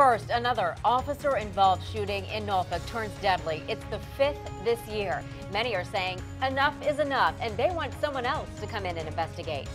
First, another officer involved shooting in Norfolk turns deadly. It's the fifth this year. Many are saying enough is enough and they want someone else to come in and investigate.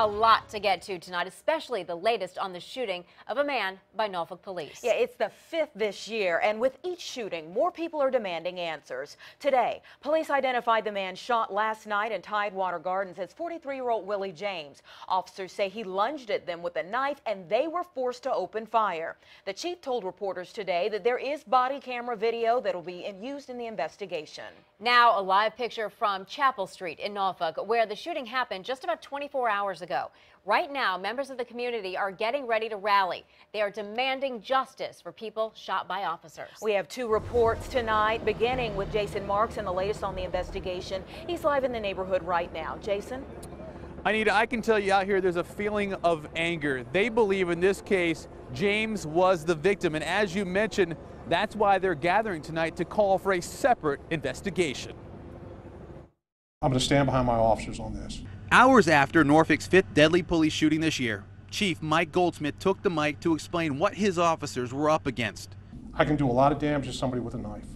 A lot to get to tonight, especially the latest on the shooting of a man by Norfolk police. Yeah, it's the fifth this year, and with each shooting, more people are demanding answers. Today, police identified the man shot last night in Tidewater Gardens as 43-year-old Willie James. Officers say he lunged at them with a knife, and they were forced to open fire. The chief told reporters today that there is body camera video that will be used in the investigation. Now, a live picture from Chapel Street in Norfolk, where the shooting happened just about 24 hours ago. Right now, members of the community are getting ready to rally. They are demanding justice for people shot by officers. We have two reports tonight, beginning with Jason Marks and the latest on the investigation. He's live in the neighborhood right now. Jason? Anita, I can tell you out here there's a feeling of anger. They believe in this case James was the victim, and as you mentioned, that's why they're gathering tonight to call for a separate investigation. I'm going to stand behind my officers on this. Hours after Norfolk's fifth deadly police shooting this year, Chief Mike Goldsmith took the mic to explain what his officers were up against. I can do a lot of damage to somebody with a knife,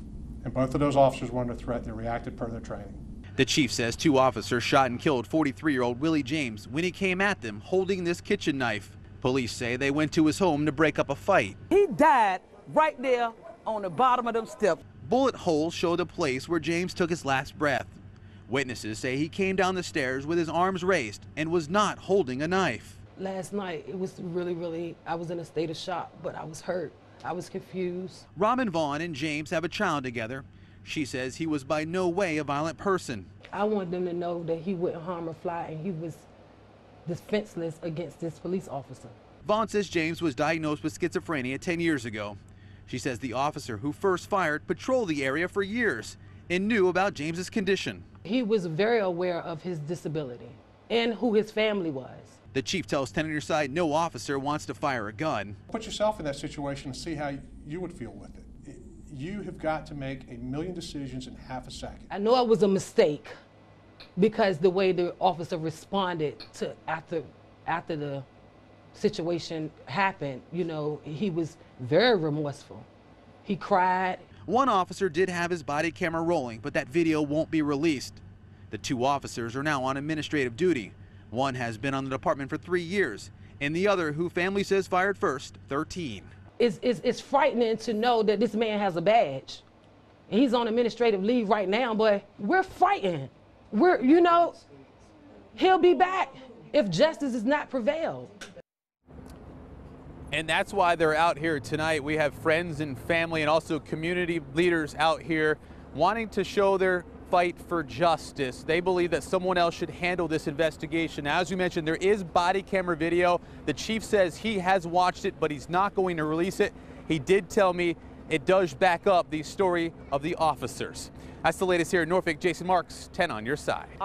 and both of those officers were under threat. They reacted per their training. The chief says two officers shot and killed 43-year-old Willie James when he came at them holding this kitchen knife. Police say they went to his home to break up a fight. He died right there on the bottom of them steps. Bullet holes show the place where James took his last breath. Witnesses say he came down the stairs with his arms raised and was not holding a knife. Last night, it was really, really, I was in a state of shock, but I was hurt. I was confused. Robin Vaughn and James have a child together. She says he was by no way a violent person. I want them to know that he wouldn't harm or fly and he was defenseless against this police officer. Vaughn says James was diagnosed with schizophrenia 10 years ago. She says the officer who first fired patrolled the area for years and knew about James's condition. He was very aware of his disability and who his family was. The chief tells 10 on your side no officer wants to fire a gun. Put yourself in that situation and see how you would feel with it. You have got to make a million decisions in half a second. I know it was a mistake because the way the officer responded to after after the situation happened, you know, he was very remorseful. He cried. One officer did have his body camera rolling, but that video won't be released. The two officers are now on administrative duty. One has been on the department for three years, and the other, who family says fired first, 13. It's, it's, it's frightening to know that this man has a badge. He's on administrative leave right now, but we're frightened. We're, you know, he'll be back if justice is not prevailed. And that's why they're out here tonight. We have friends and family and also community leaders out here wanting to show their fight for justice. They believe that someone else should handle this investigation. As you mentioned, there is body camera video. The chief says he has watched it, but he's not going to release it. He did tell me it does back up the story of the officers. That's the latest here in Norfolk. Jason Marks, 10 on your side.